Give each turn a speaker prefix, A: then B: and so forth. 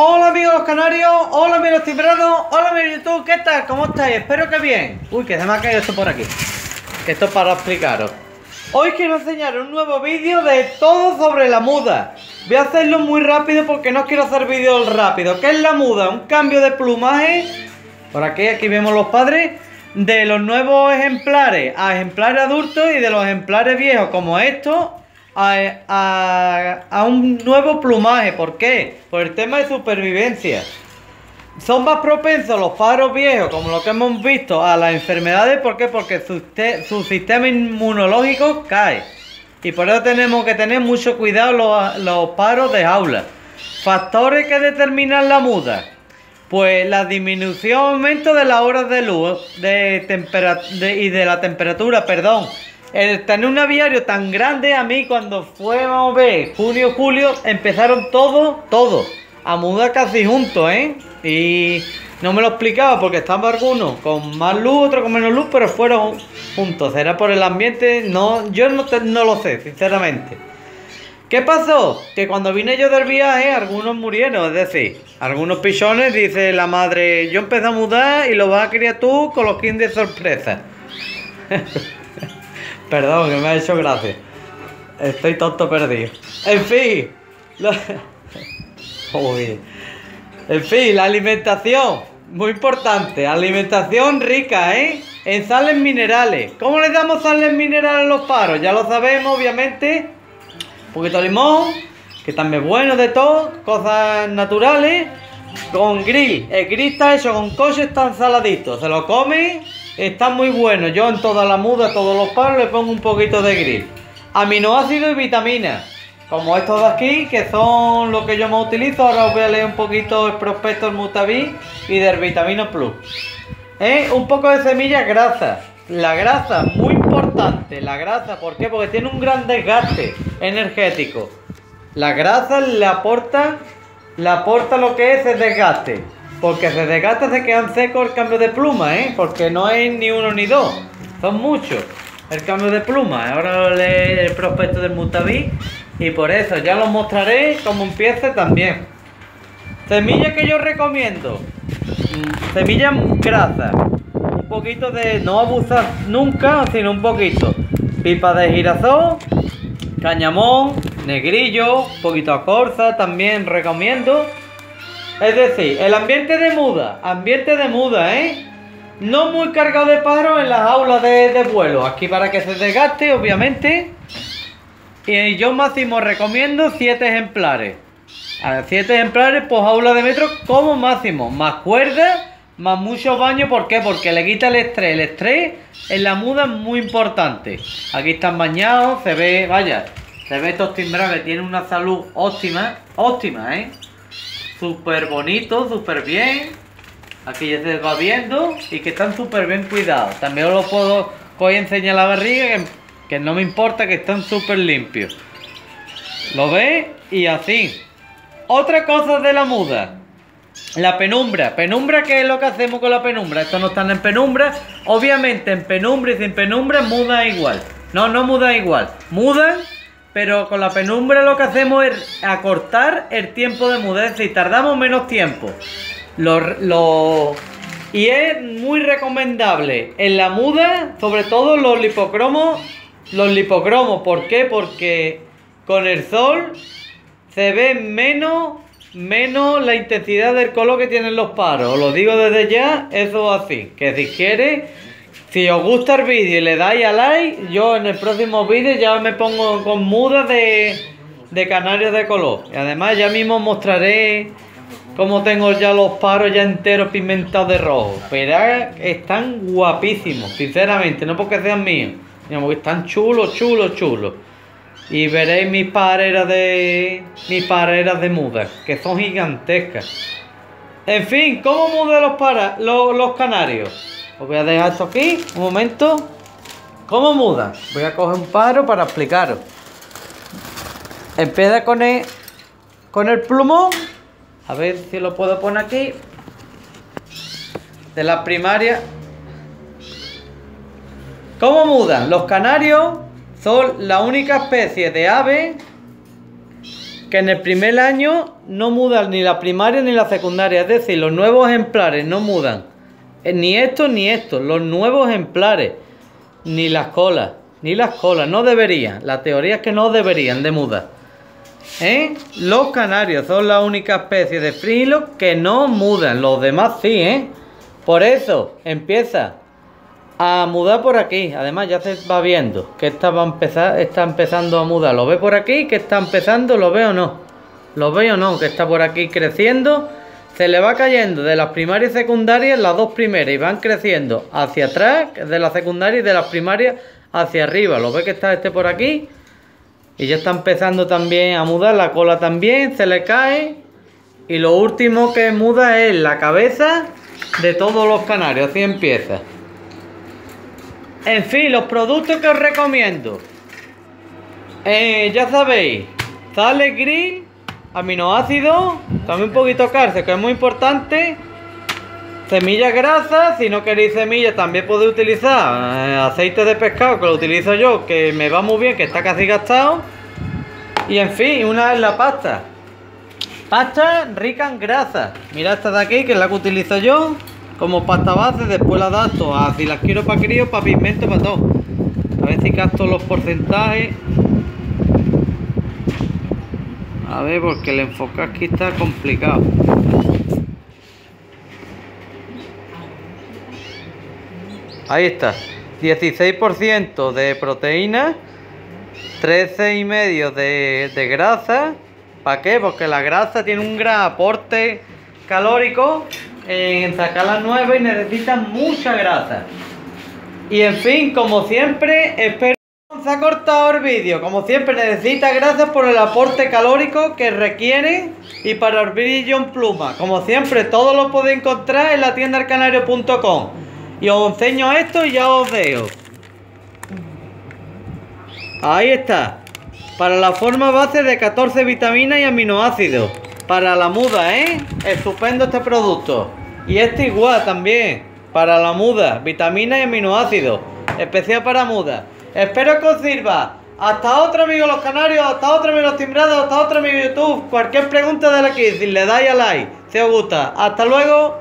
A: Hola amigos los canarios, hola amigos timbrados, hola amigos YouTube, ¿qué tal? ¿Cómo estáis? Espero que bien. Uy, que se me ha caído esto por aquí. Que esto es para explicaros. Hoy quiero enseñar un nuevo vídeo de todo sobre la muda. Voy a hacerlo muy rápido porque no quiero hacer vídeos rápidos. ¿Qué es la muda? Un cambio de plumaje. Por aquí, aquí vemos los padres. De los nuevos ejemplares a ejemplares adultos y de los ejemplares viejos como estos a, a, un nuevo plumaje. ¿Por qué? Por el tema de supervivencia. Son más propensos los pájaros viejos, como lo que hemos visto, a las enfermedades. ¿Por qué? Porque su, sistema inmunológico cae. Y por eso tenemos que tener mucho cuidado los, los pájaros de jaula. Factores que determinan la muda. Pues la disminución aumento de las horas de luz de de, y de la temperatura, perdón el tener un aviario tan grande a mí cuando fue, vamos a ver, junio, julio, empezaron todo, todo, a mudar casi juntos, ¿eh? Y no me lo explicaba porque estaban algunos con más luz, otros con menos luz, pero fueron juntos. ¿Será por el ambiente? No, yo no, no lo sé, sinceramente. ¿Qué pasó? Que cuando vine yo del viaje, algunos murieron, es decir, algunos pichones, dice la madre, yo empecé a mudar y lo vas a criar tú con los kins de sorpresa. Perdón, que me ha hecho gracia. Estoy tonto perdido. En fin. En fin, la alimentación. Muy importante. Alimentación rica, ¿eh? En sales minerales. ¿Cómo le damos sales minerales a los paros? Ya lo sabemos, obviamente. Un poquito de limón. Que también es bueno de todo. Cosas naturales. Con grill. El grill está hecho con coches tan saladitos. Se lo come Está muy bueno. Yo en toda la muda, todos los palos le pongo un poquito de grill. Aminoácidos y vitaminas. Como estos de aquí, que son lo que yo más utilizo. Ahora os voy a leer un poquito el prospecto del Mutaví y del Vitamina Plus. ¿Eh? Un poco de semillas grasa. La grasa, muy importante. La grasa, ¿por qué? Porque tiene un gran desgaste energético. La grasa le aporta, le aporta lo que es el desgaste. Porque se desgasta, se quedan secos el cambio de pluma, ¿eh? Porque no hay ni uno ni dos. Son muchos el cambio de pluma. Ahora leeré el prospecto del Mutaví. Y por eso ya lo mostraré como empiece también. Semillas que yo recomiendo. Semillas grasas. Un poquito de... No abusar nunca, sino un poquito. Pipa de girasol. Cañamón. Negrillo. Un poquito a corza también recomiendo. Es decir, el ambiente de muda, ambiente de muda, ¿eh? No muy cargado de pájaros en las aulas de, vuelo. Aquí para que se desgaste, obviamente. Y yo máximo recomiendo 7 ejemplares. A 7 ejemplares por aula de metro como máximo. Más cuerda, más mucho baño. ¿Por qué? Porque le quita el estrés. El estrés en la muda es muy importante. Aquí están bañados, se ve, vaya, se ve estos timbrados tienen una salud óptima. Óptima, ¿eh? Súper bonito, súper bien. Aquí ya se va viendo y que están súper bien cuidados. También os lo puedo hoy enseñar la barriga, que, no me importa que están súper limpios. ¿Lo ve? Y así. Otra cosa de la muda. La penumbra. Penumbra, ¿qué es lo que hacemos con la penumbra? Estos no están en penumbra. Obviamente en penumbra y sin penumbra muda igual. No, no muda igual. Mudan pero con la penumbra lo que hacemos es acortar el tiempo de mudanza y tardamos menos tiempo. y es muy recomendable en la muda, sobre todo los lipocromos. Los lipocromos, ¿por qué? Porque con el sol se ve menos, menos la intensidad del color que tienen los paros. Os lo digo desde ya, eso así. Que si quieres si os gusta el vídeo y le dais a like, yo en el próximo vídeo ya me pongo con mudas de, de canarios de color. Y además ya mismo mostraré cómo tengo ya los paros ya enteros pigmentados de rojo. Pero están guapísimos, sinceramente, no porque sean míos. Están chulos, chulos, chulos. Y veréis mis pareras de. mis pareras de mudas, que son gigantescas. En fin, ¿cómo mudan los, para, los, los canarios? Os voy a dejar esto aquí, un momento. ¿Cómo muda? Voy a coger un paro para explicaros. Empieza con el, con el plumón. A ver si lo puedo poner aquí. De la primaria. ¿Cómo mudan? Los canarios son la única especie de ave que en el primer año no mudan ni la primaria ni la secundaria, es decir, los nuevos ejemplares no mudan. Eh, ni esto ni esto, los nuevos ejemplares, ni las colas, ni las colas, no deberían. La teoría es que no deberían de mudar. ¿Eh? Los canarios son la única especie de frilo que no mudan, los demás sí, ¿eh? Por eso empieza a mudar por aquí. Además ya se va viendo que esta va a empezar, está empezando a mudar. ¿Lo ve por aquí? Que está empezando, ¿lo veo no? ¿Lo veo no? Que está por aquí creciendo. Se le va cayendo de las primarias y secundarias las dos primeras y van creciendo hacia atrás de la secundaria y de las primarias hacia arriba. ¿Lo ve que está este por aquí? Y ya está empezando también a mudar la cola también, se le cae. Y lo último que muda es la cabeza de todos los canarios. Así empieza. En fin, los productos que os recomiendo. Eh, ya sabéis, sale grill, aminoácidos, también un poquito cárcel, que es muy importante. Semillas grasas, si no queréis semillas también podéis utilizar eh, aceite de pescado, que lo utilizo yo, que me va muy bien, que está casi gastado. Y en fin, una es la pasta. Pasta rica en grasa. Mira esta de aquí, que es la que utilizo yo como pasta base, después la adapto a si las quiero para crío, para pigmento, para todo. A ver si gasto los porcentajes. A ver, porque el enfoque aquí está complicado. Ahí está. 16% de proteína, 13,5% de, de grasa. ¿Para qué? Porque la grasa tiene un gran aporte calórico en sacar las nuevas y necesitan mucha grasa. Y en fin, como siempre, espero se ha cortado el vídeo. Como siempre, necesita grasa por el aporte calórico que requiere y para el brillo en pluma. Como siempre, todo lo podéis encontrar en la tienda canario.com. Y os enseño esto y ya os veo. Ahí está. Para la forma base de 14 vitaminas y aminoácidos. Para la muda, ¿eh? Estupendo este producto. Y este igual también. Para la muda. Vitamina y aminoácidos. Especial para muda. Espero que os sirva. Hasta otro amigo los canarios. Hasta otro amigo los timbrados. Hasta otro amigo YouTube. Cualquier pregunta de aquí. Si le dais a like. Si os gusta. Hasta luego.